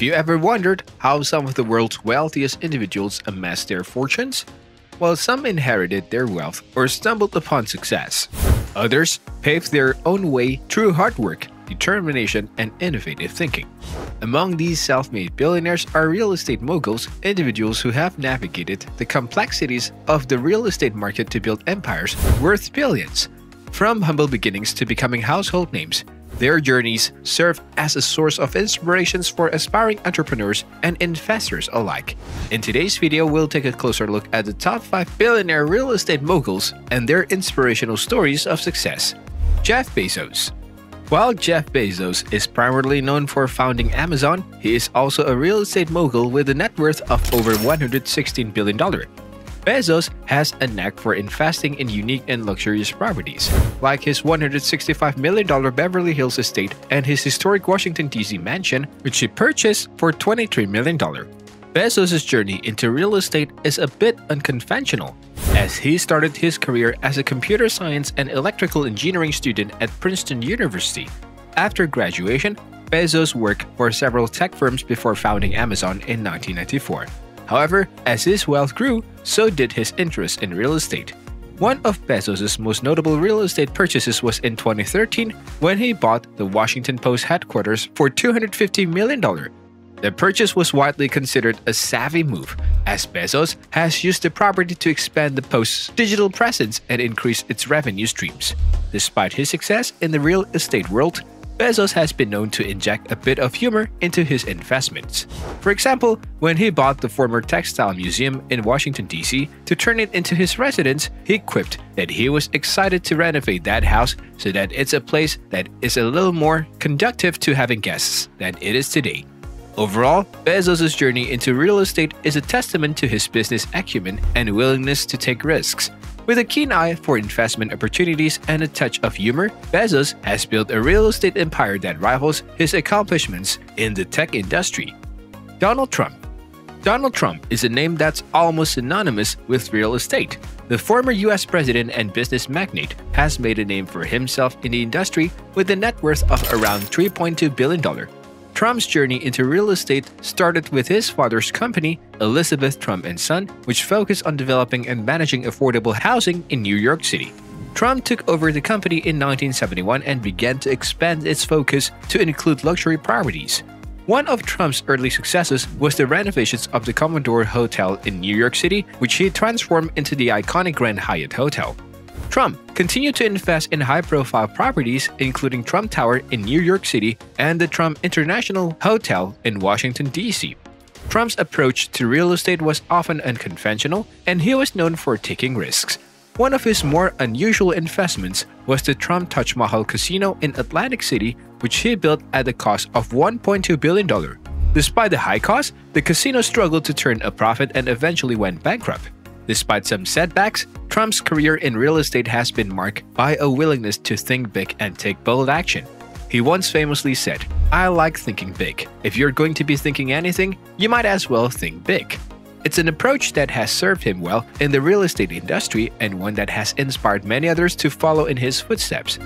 Have you ever wondered how some of the world's wealthiest individuals amassed their fortunes? Well, some inherited their wealth or stumbled upon success. Others paved their own way through hard work, determination, and innovative thinking. Among these self-made billionaires are real estate moguls, individuals who have navigated the complexities of the real estate market to build empires worth billions. From humble beginnings to becoming household names, their journeys serve as a source of inspirations for aspiring entrepreneurs and investors alike. In today's video, we'll take a closer look at the top 5 billionaire real estate moguls and their inspirational stories of success. Jeff Bezos While Jeff Bezos is primarily known for founding Amazon, he is also a real estate mogul with a net worth of over $116 billion. Bezos has a knack for investing in unique and luxurious properties, like his $165 million Beverly Hills estate and his historic Washington, D.C. mansion, which he purchased for $23 million. Bezos' journey into real estate is a bit unconventional, as he started his career as a computer science and electrical engineering student at Princeton University. After graduation, Bezos worked for several tech firms before founding Amazon in 1994. However, as his wealth grew, so did his interest in real estate. One of Bezos' most notable real estate purchases was in 2013 when he bought the Washington Post headquarters for $250 million. The purchase was widely considered a savvy move, as Bezos has used the property to expand the Post's digital presence and increase its revenue streams. Despite his success in the real estate world, Bezos has been known to inject a bit of humor into his investments. For example, when he bought the former textile museum in Washington, D.C. to turn it into his residence, he quipped that he was excited to renovate that house so that it's a place that is a little more conductive to having guests than it is today. Overall, Bezos' journey into real estate is a testament to his business acumen and willingness to take risks, with a keen eye for investment opportunities and a touch of humor, Bezos has built a real estate empire that rivals his accomplishments in the tech industry. Donald Trump Donald Trump is a name that's almost synonymous with real estate. The former US president and business magnate has made a name for himself in the industry with a net worth of around $3.2 billion Trump's journey into real estate started with his father's company, Elizabeth Trump & Son, which focused on developing and managing affordable housing in New York City. Trump took over the company in 1971 and began to expand its focus to include luxury properties. One of Trump's early successes was the renovations of the Commodore Hotel in New York City, which he transformed into the iconic Grand Hyatt Hotel. Trump continued to invest in high profile properties, including Trump Tower in New York City and the Trump International Hotel in Washington, D.C. Trump's approach to real estate was often unconventional, and he was known for taking risks. One of his more unusual investments was the Trump Taj Mahal Casino in Atlantic City, which he built at the cost of $1.2 billion. Despite the high cost, the casino struggled to turn a profit and eventually went bankrupt. Despite some setbacks, Trump's career in real estate has been marked by a willingness to think big and take bold action. He once famously said, I like thinking big. If you're going to be thinking anything, you might as well think big. It's an approach that has served him well in the real estate industry and one that has inspired many others to follow in his footsteps.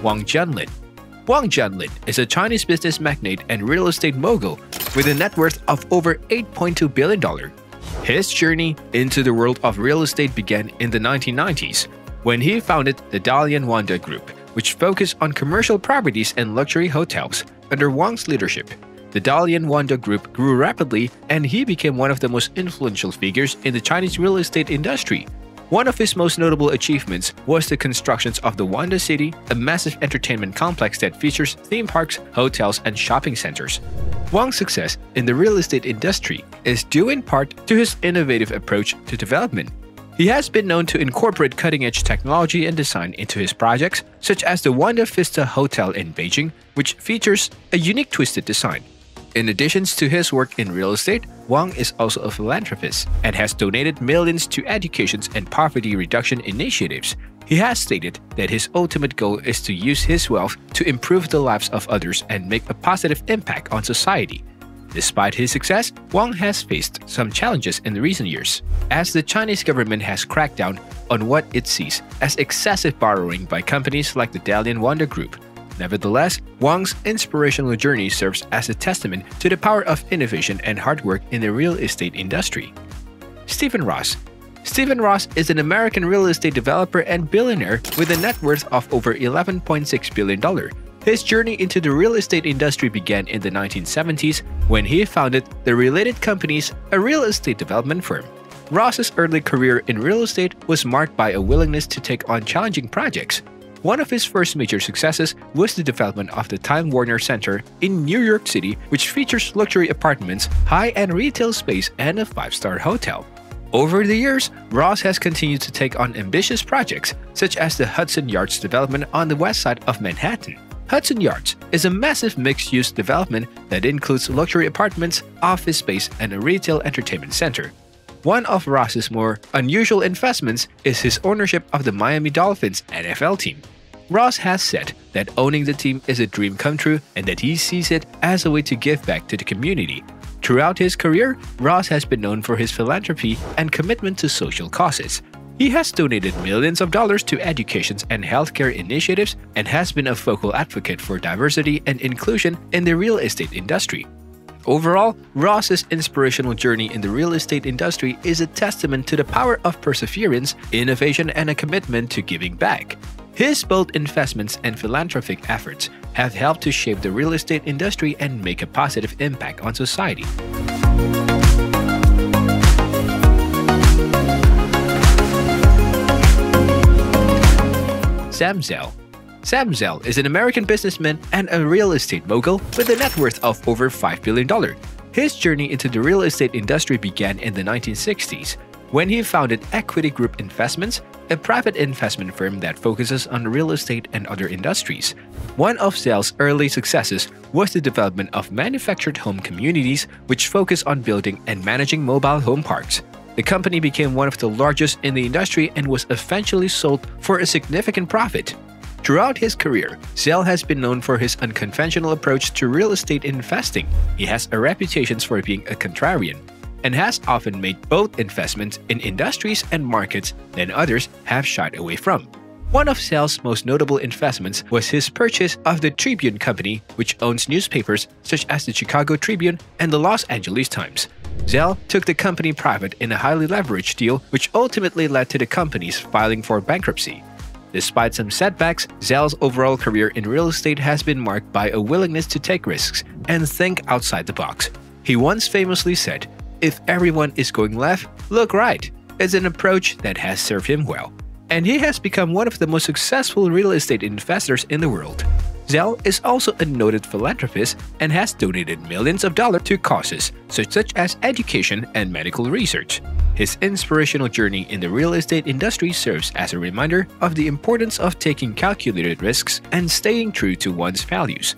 Wang Jianlin Wang Jianlin is a Chinese business magnate and real estate mogul with a net worth of over $8.2 billion. His journey into the world of real estate began in the 1990s when he founded the Dalian Wanda Group, which focused on commercial properties and luxury hotels under Wang's leadership. The Dalian Wanda Group grew rapidly and he became one of the most influential figures in the Chinese real estate industry, one of his most notable achievements was the constructions of the Wanda City, a massive entertainment complex that features theme parks, hotels, and shopping centers. Wang's success in the real estate industry is due in part to his innovative approach to development. He has been known to incorporate cutting-edge technology and design into his projects, such as the Wanda Vista Hotel in Beijing, which features a unique twisted design. In addition to his work in real estate, Wang is also a philanthropist and has donated millions to education and poverty reduction initiatives. He has stated that his ultimate goal is to use his wealth to improve the lives of others and make a positive impact on society. Despite his success, Wang has faced some challenges in recent years, as the Chinese government has cracked down on what it sees as excessive borrowing by companies like the Dalian Wanda Group. Nevertheless, Wang's inspirational journey serves as a testament to the power of innovation and hard work in the real estate industry. Stephen Ross Stephen Ross is an American real estate developer and billionaire with a net worth of over $11.6 billion. His journey into the real estate industry began in the 1970s when he founded the Related Companies, a real estate development firm. Ross's early career in real estate was marked by a willingness to take on challenging projects. One of his first major successes was the development of the Time Warner Center in New York City, which features luxury apartments, high-end retail space, and a five-star hotel. Over the years, Ross has continued to take on ambitious projects, such as the Hudson Yards development on the west side of Manhattan. Hudson Yards is a massive mixed-use development that includes luxury apartments, office space, and a retail entertainment center. One of Ross's more unusual investments is his ownership of the Miami Dolphins NFL team. Ross has said that owning the team is a dream come true and that he sees it as a way to give back to the community. Throughout his career, Ross has been known for his philanthropy and commitment to social causes. He has donated millions of dollars to education and healthcare initiatives and has been a vocal advocate for diversity and inclusion in the real estate industry. Overall, Ross's inspirational journey in the real estate industry is a testament to the power of perseverance, innovation, and a commitment to giving back. His bold investments and philanthropic efforts have helped to shape the real estate industry and make a positive impact on society. Sam Zell Sam Zell is an American businessman and a real estate mogul with a net worth of over $5 billion. His journey into the real estate industry began in the 1960s when he founded Equity Group Investments, a private investment firm that focuses on real estate and other industries. One of Zell's early successes was the development of manufactured home communities, which focus on building and managing mobile home parks. The company became one of the largest in the industry and was eventually sold for a significant profit. Throughout his career, Zell has been known for his unconventional approach to real estate investing. He has a reputation for being a contrarian, and has often made both investments in industries and markets that others have shied away from. One of Zell's most notable investments was his purchase of the Tribune Company, which owns newspapers such as the Chicago Tribune and the Los Angeles Times. Zell took the company private in a highly leveraged deal, which ultimately led to the company's filing for bankruptcy. Despite some setbacks, Zell's overall career in real estate has been marked by a willingness to take risks and think outside the box. He once famously said, if everyone is going left, look right. is an approach that has served him well. And he has become one of the most successful real estate investors in the world. Zell is also a noted philanthropist and has donated millions of dollars to causes such as education and medical research. His inspirational journey in the real estate industry serves as a reminder of the importance of taking calculated risks and staying true to one's values.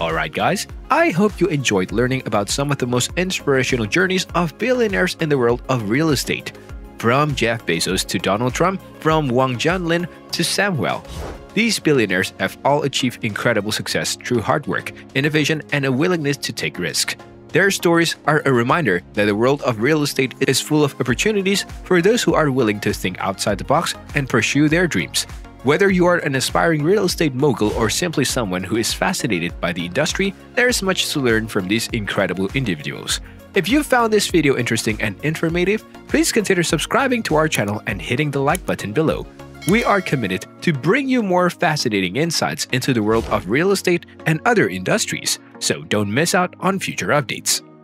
Alright guys, I hope you enjoyed learning about some of the most inspirational journeys of billionaires in the world of real estate. From Jeff Bezos to Donald Trump, from Wang Jianlin to Sam Zell. These billionaires have all achieved incredible success through hard work, innovation, and a willingness to take risks. Their stories are a reminder that the world of real estate is full of opportunities for those who are willing to think outside the box and pursue their dreams. Whether you are an aspiring real estate mogul or simply someone who is fascinated by the industry, there is much to learn from these incredible individuals. If you found this video interesting and informative, please consider subscribing to our channel and hitting the like button below. We are committed to bring you more fascinating insights into the world of real estate and other industries, so don't miss out on future updates.